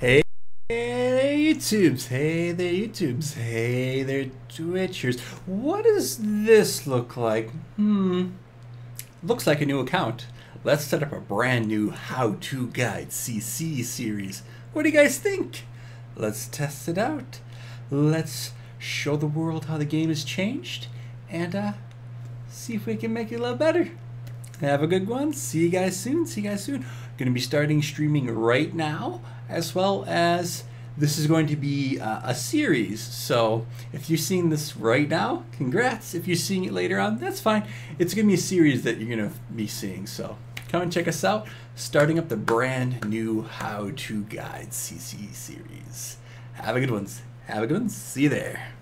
Hey there, YouTubes. Hey there, YouTubes. Hey there, Twitchers. What does this look like? Hmm. Looks like a new account. Let's set up a brand new How To Guide CC series. What do you guys think? Let's test it out. Let's show the world how the game has changed and uh, see if we can make it a little better. Have a good one. See you guys soon. See you guys soon. To be starting streaming right now, as well as this is going to be uh, a series. So if you're seeing this right now, congrats. If you're seeing it later on, that's fine. It's going to be a series that you're going to be seeing. So come and check us out. Starting up the brand new How to Guide CC series. Have a good one. Have a good one. See you there.